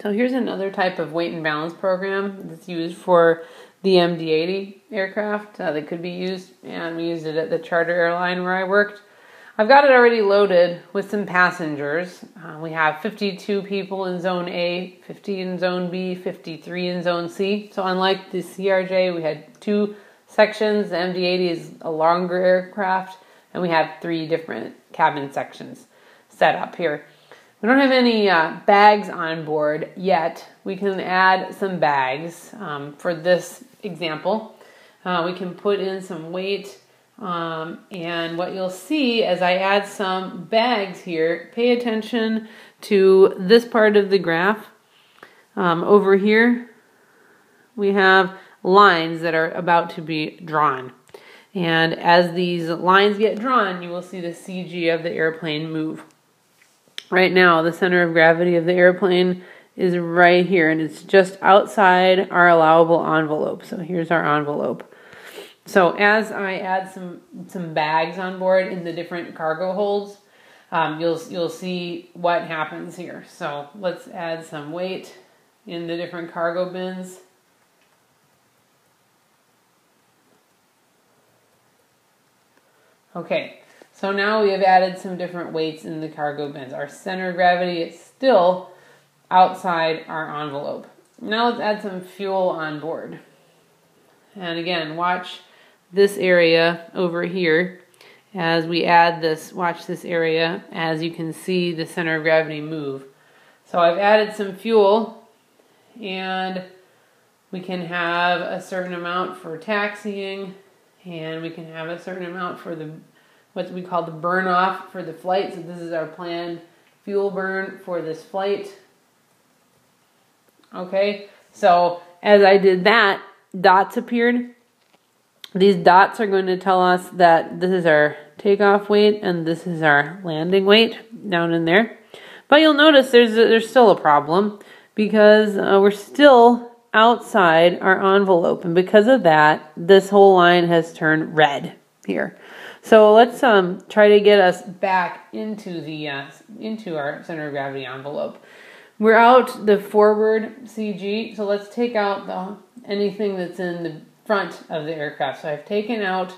So here's another type of weight and balance program that's used for the MD-80 aircraft uh, that could be used, and we used it at the charter airline where I worked. I've got it already loaded with some passengers. Uh, we have 52 people in Zone A, 50 in Zone B, 53 in Zone C. So unlike the CRJ, we had two sections. The MD-80 is a longer aircraft, and we have three different cabin sections set up here. We don't have any uh, bags on board yet. We can add some bags um, for this example. Uh, we can put in some weight um, and what you'll see as I add some bags here, pay attention to this part of the graph. Um, over here, we have lines that are about to be drawn. And as these lines get drawn, you will see the CG of the airplane move. Right now, the center of gravity of the airplane is right here, and it's just outside our allowable envelope. So here's our envelope. So as I add some some bags on board in the different cargo holds, um, you'll you'll see what happens here. So let's add some weight in the different cargo bins. Okay, so now we have added some different weights in the cargo bins. Our center of gravity is still outside our envelope. Now let's add some fuel on board. And again, watch this area over here as we add this, watch this area as you can see the center of gravity move. So I've added some fuel and we can have a certain amount for taxiing and we can have a certain amount for the what we call the burn off for the flight. So this is our planned fuel burn for this flight. Okay, so as I did that, dots appeared these dots are going to tell us that this is our takeoff weight and this is our landing weight down in there. But you'll notice there's a, there's still a problem because uh, we're still outside our envelope and because of that this whole line has turned red here. So let's um, try to get us back into the uh, into our center of gravity envelope. We're out the forward CG, so let's take out the anything that's in the front of the aircraft. So I've taken out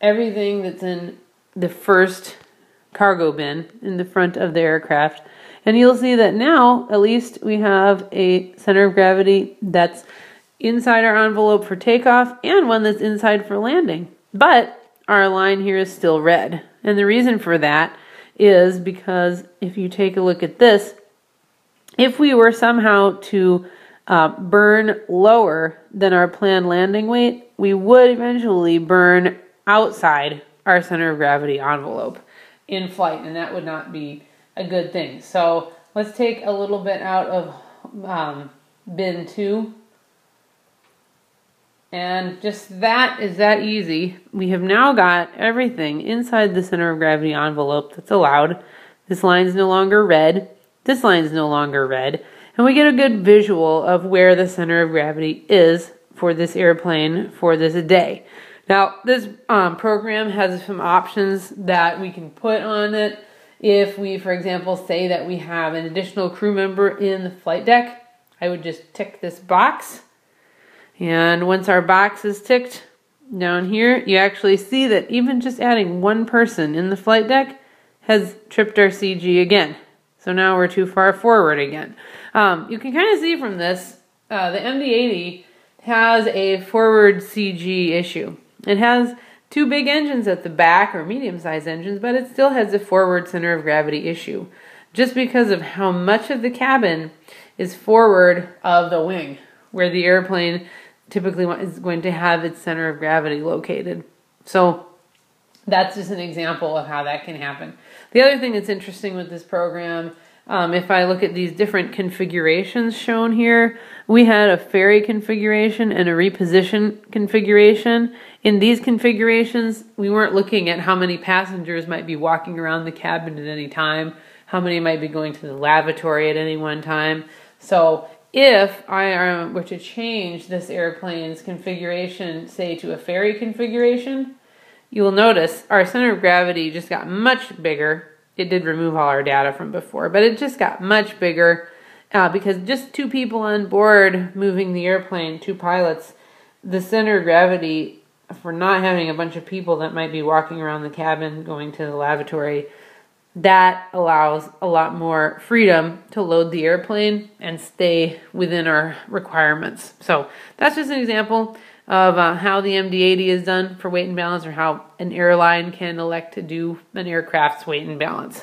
everything that's in the first cargo bin in the front of the aircraft. And you'll see that now, at least, we have a center of gravity that's inside our envelope for takeoff and one that's inside for landing. But our line here is still red. And the reason for that is because if you take a look at this, if we were somehow to uh, burn lower than our planned landing weight, we would eventually burn outside our center of gravity envelope in flight, and that would not be a good thing. So let's take a little bit out of um, bin two. And just that is that easy. We have now got everything inside the center of gravity envelope that's allowed. This line is no longer red. This line is no longer red and we get a good visual of where the center of gravity is for this airplane for this day. Now, this um, program has some options that we can put on it. If we, for example, say that we have an additional crew member in the flight deck, I would just tick this box. And once our box is ticked down here, you actually see that even just adding one person in the flight deck has tripped our CG again. So now we're too far forward again. Um, you can kind of see from this, uh, the MD-80 has a forward CG issue. It has two big engines at the back, or medium-sized engines, but it still has a forward center of gravity issue, just because of how much of the cabin is forward of the wing, where the airplane typically is going to have its center of gravity located. So that's just an example of how that can happen. The other thing that's interesting with this program um, if I look at these different configurations shown here, we had a ferry configuration and a reposition configuration. In these configurations, we weren't looking at how many passengers might be walking around the cabin at any time, how many might be going to the lavatory at any one time. So if I were to change this airplane's configuration, say to a ferry configuration, you will notice our center of gravity just got much bigger. It did remove all our data from before, but it just got much bigger uh, because just two people on board moving the airplane, two pilots, the center of gravity for not having a bunch of people that might be walking around the cabin going to the lavatory that allows a lot more freedom to load the airplane and stay within our requirements. So that's just an example of uh, how the MD-80 is done for weight and balance or how an airline can elect to do an aircraft's weight and balance.